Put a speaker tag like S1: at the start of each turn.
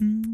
S1: Mm-hmm.